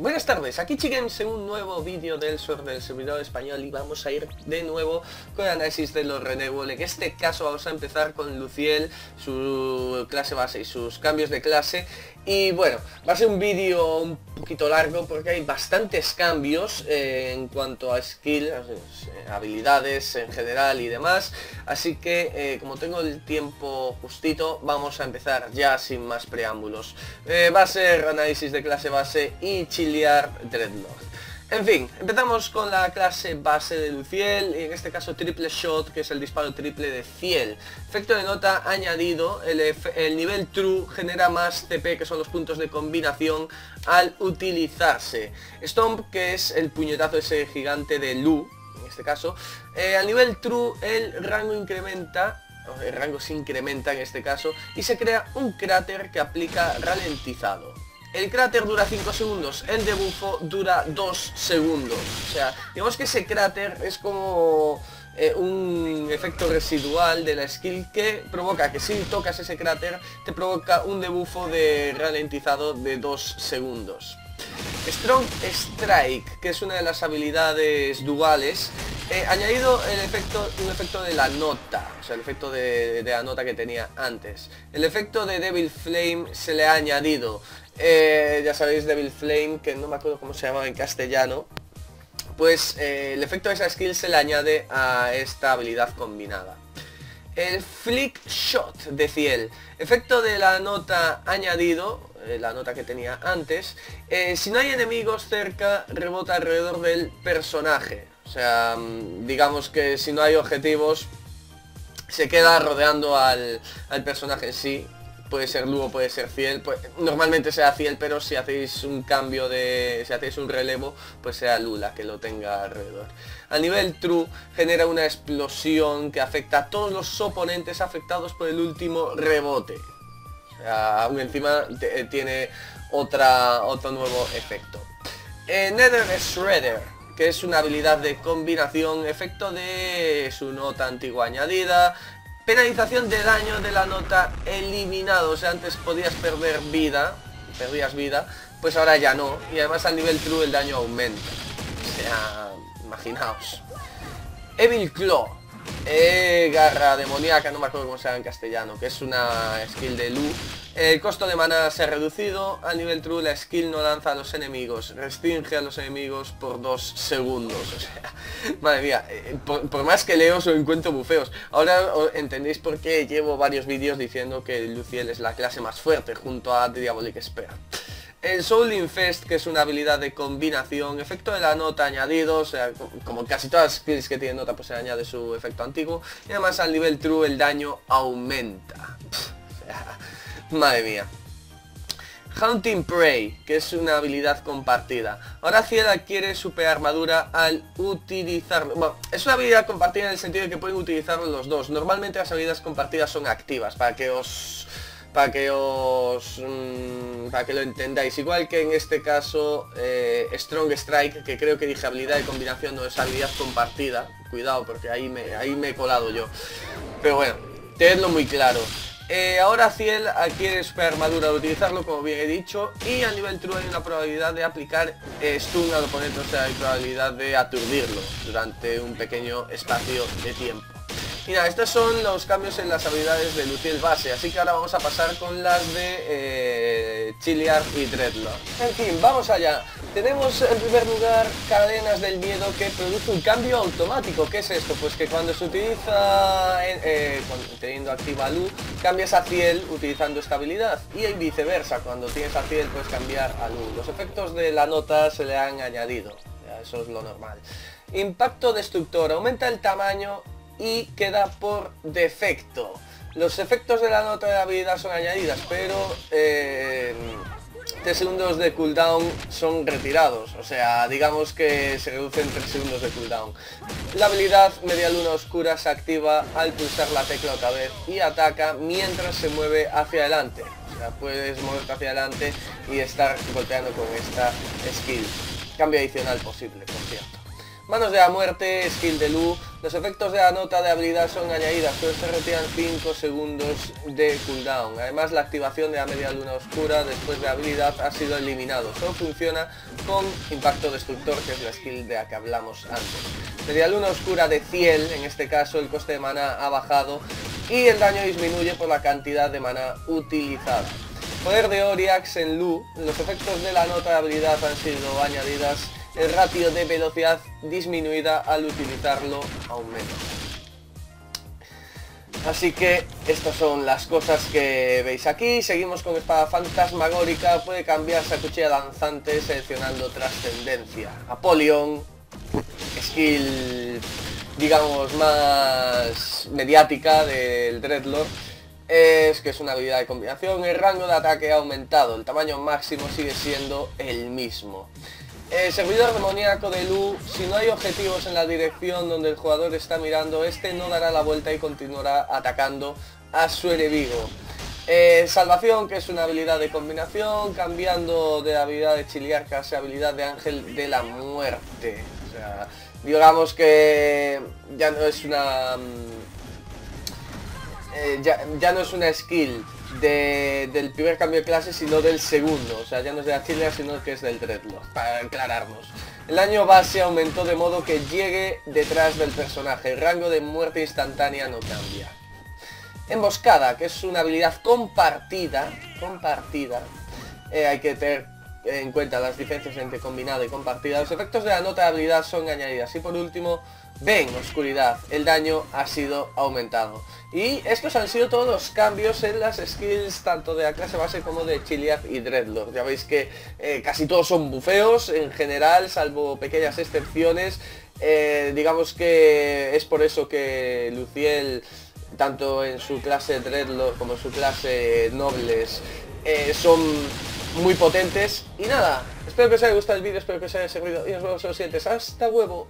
Buenas tardes, aquí Chickens en un nuevo vídeo del sur del servidor español y vamos a ir de nuevo con el análisis de los Renewal. En este caso vamos a empezar con Luciel, su clase base y sus cambios de clase. Y bueno, va a ser un vídeo un poquito largo porque hay bastantes cambios eh, en cuanto a skills, eh, habilidades en general y demás. Así que eh, como tengo el tiempo justito, vamos a empezar ya sin más preámbulos. va a ser análisis de clase base y chilear Dreadnought. En fin, empezamos con la clase base de Luciel, y en este caso triple shot, que es el disparo triple de Fiel. Efecto de nota añadido, el, nivel true genera más CP, que son los puntos de combinación, al utilizarse. Stomp, que es el puñetazo ese gigante de Lu, en este caso. Eh, al nivel true, el rango incrementa el rango se incrementa en este caso y se crea un cráter que aplica ralentizado. El cráter dura 5 segundos, el de bufo dura 2 segundos. O sea, digamos que ese cráter es como eh, un efecto residual de la skill que provoca que si tocas ese cráter te provoca un debufo de ralentizado de 2 segundos. Strong Strike, que es una de las habilidades duales, eh, añadido el efecto, un efecto de la nota, o sea, el efecto de, la nota que tenía antes. El efecto de Devil Flame se le ha añadido. Eh, ya sabéis Devil Flame, que no me acuerdo cómo se llama en castellano, pues eh, el efecto de esa skill se le añade a esta habilidad combinada. El Flick Shot de Ciel, efecto de la nota añadido, eh, la nota que tenía antes, si no hay enemigos cerca, rebota alrededor del personaje. O sea, mm, digamos que si no hay objetivos, se queda rodeando al, al personaje en sí puede ser Lugo, puede ser Fiel, pues, normalmente sea Fiel, pero si hacéis un cambio de, si hacéis un relevo, pues sea Lula que lo tenga alrededor. A nivel True genera una explosión que afecta a todos los oponentes afectados por el último rebote. O sea, aún encima eh, tiene otra, otro nuevo efecto. Eh, Nether Shredder, que es una habilidad de combinación, efecto de su nota antigua añadida, Penalización de daño de la nota eliminado. O sea, antes podías perder vida, perdías vida, pues ahora ya no. Y además al nivel true el daño aumenta. O sea, imaginaos. Evil Claw. Eh, garra demoníaca, no me acuerdo cómo se llama en castellano, que es una skill de Lu el costo de mana se ha reducido, a nivel true la skill no lanza a los enemigos, restringe a los enemigos por dos segundos, o sea, madre mía, eh, por, más que leo solo encuentro bufeos. Ahora entendéis por qué llevo varios vídeos diciendo que Luciel es la clase más fuerte junto a Diabolic Spear. El Soul Infest, que es una habilidad de combinación, efecto de la nota añadido, o sea, como casi todas las skills que tienen nota, pues se añade su efecto antiguo. Y además al nivel true el daño aumenta. Madre mía. Hunting Prey, que es una habilidad compartida. Ahora Ciel adquiere super armadura al utilizarlo. Bueno, es una habilidad compartida en el sentido de que pueden utilizarlo los dos. Normalmente las habilidades compartidas son activas, para que os... Para que os... Mm, para que lo entendáis. Igual que en este caso eh, Strong Strike, que creo que dije habilidad de combinación no es habilidad compartida. Cuidado, porque ahí me, ahí me he colado yo. Pero bueno, tenedlo muy claro. Eh, ahora Ciel adquiere super armadura de utilizarlo, como bien he dicho, y a nivel true hay una probabilidad de aplicar eh, stun al oponente, o sea, hay probabilidad de aturdirlo durante un pequeño espacio de tiempo. Nada, estos son los cambios en las habilidades de Luciel base, así que ahora vamos a pasar con las de eh, Chiliar y Dreadlock. En fin, vamos allá. Tenemos en primer lugar cadenas del miedo que produce un cambio automático. ¿Qué es esto? Pues que cuando se utiliza, eh, teniendo activa Lu, cambias a Ciel utilizando esta habilidad. Y viceversa, cuando tienes a Ciel puedes cambiar a Lu. Los efectos de la nota se le han añadido. eso es lo normal. Impacto destructor. Aumenta el tamaño y queda por defecto. Los efectos de la nota de habilidad son añadidas, pero eh, 3 segundos de cooldown son retirados. O sea, digamos que se reducen 3 segundos de cooldown. La habilidad media luna oscura se activa al pulsar la tecla otra vez y ataca mientras se mueve hacia adelante. O sea, puedes moverte hacia adelante y estar golpeando con esta skill. Cambio adicional posible, por cierto. Manos de la muerte, skill de Lu. Los efectos de la nota de habilidad son añadidas, pero se retiran 5 segundos de cooldown. Además, la activación de la media luna oscura después de habilidad ha sido eliminado. Solo funciona con impacto destructor, que es la skill de la que hablamos antes. Media luna oscura de Ciel, en este caso el coste de mana ha bajado y el daño disminuye por la cantidad de mana utilizada. Poder de Oriax en Lu, los efectos de la nota de habilidad han sido añadidas el ratio de velocidad disminuida al utilizarlo aún menos. Así que estas son las cosas que veis aquí. Seguimos con espada fantasmagórica. Puede cambiarse a cuchilla danzante seleccionando trascendencia. Apolion. Skill, digamos, más mediática del Dreadlord. Es que es una habilidad de combinación. El rango de ataque ha aumentado. El tamaño máximo sigue siendo el mismo. Eh, servidor demoníaco de Lu, si no hay objetivos en la dirección donde el jugador está mirando, este no dará la vuelta y continuará atacando a su enemigo. Eh, salvación, que es una habilidad de combinación, cambiando de habilidad de chiliarcas a habilidad de ángel de la muerte. O sea, digamos que ya no es una... Mm, eh, ya no es una skill del primer cambio de clase, sino del segundo. O sea, ya no es de la Chile, sino que es del Dreadlord, para aclararnos. El año base aumentó de modo que llegue detrás del personaje. El rango de muerte instantánea no cambia. Emboscada, que es una habilidad compartida, compartida. Eh, hay que tener en cuenta las diferencias entre combinada y compartida. Los efectos de la nota de habilidad son añadidas. Y por último, ven oscuridad. El daño ha sido aumentado. Y estos han sido todos los cambios en las skills tanto de la clase base como de Chiliad y Dreadlord. Ya veis que eh, casi todos son bufeos en general, salvo pequeñas excepciones. Eh, digamos que es por eso que Luciel, tanto en su clase Dreadlord como en su clase Nobles, eh, son muy potentes. Y nada, espero que os haya gustado el vídeo, espero que os haya servido y nos vemos en los siguientes. ¡Hasta huevo!